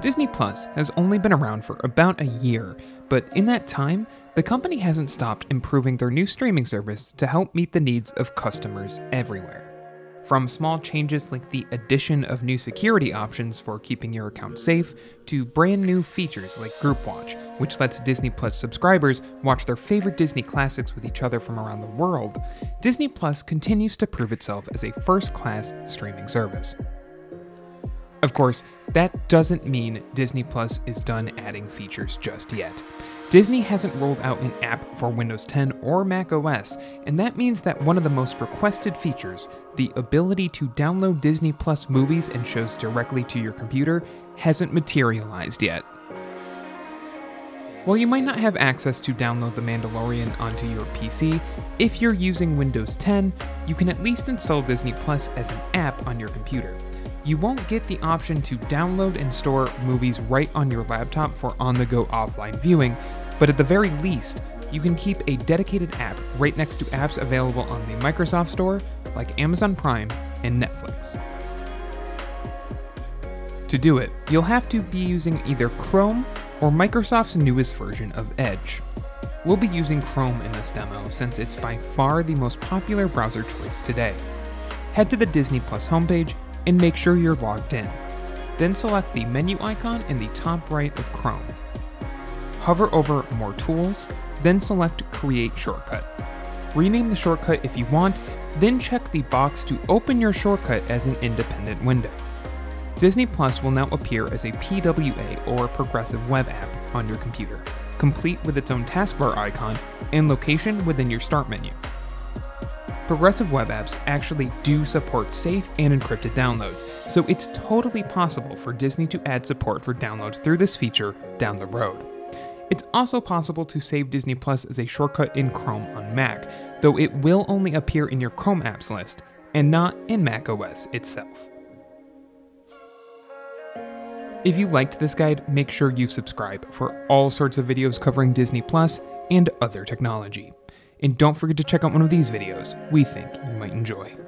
Disney Plus has only been around for about a year, but in that time, the company hasn't stopped improving their new streaming service to help meet the needs of customers everywhere. From small changes like the addition of new security options for keeping your account safe, to brand new features like Group Watch, which lets Disney Plus subscribers watch their favorite Disney classics with each other from around the world, Disney Plus continues to prove itself as a first class streaming service. Of course, that doesn't mean Disney Plus is done adding features just yet. Disney hasn't rolled out an app for Windows 10 or Mac OS, and that means that one of the most requested features, the ability to download Disney Plus movies and shows directly to your computer, hasn't materialized yet. While you might not have access to download The Mandalorian onto your PC, if you're using Windows 10, you can at least install Disney Plus as an app on your computer. You won't get the option to download and store movies right on your laptop for on the go offline viewing, but at the very least, you can keep a dedicated app right next to apps available on the Microsoft Store, like Amazon Prime and Netflix. To do it, you'll have to be using either Chrome or Microsoft's newest version of Edge. We'll be using Chrome in this demo since it's by far the most popular browser choice today. Head to the Disney Plus homepage and make sure you're logged in. Then select the menu icon in the top right of Chrome. Hover over More Tools, then select Create Shortcut. Rename the shortcut if you want, then check the box to open your shortcut as an independent window. Disney Plus will now appear as a PWA or Progressive Web app on your computer, complete with its own taskbar icon and location within your Start menu. Progressive web apps actually do support safe and encrypted downloads, so it's totally possible for Disney to add support for downloads through this feature down the road. It's also possible to save Disney Plus as a shortcut in Chrome on Mac, though it will only appear in your Chrome apps list and not in Mac OS itself. If you liked this guide, make sure you subscribe for all sorts of videos covering Disney Plus and other technology. And don't forget to check out one of these videos we think you might enjoy.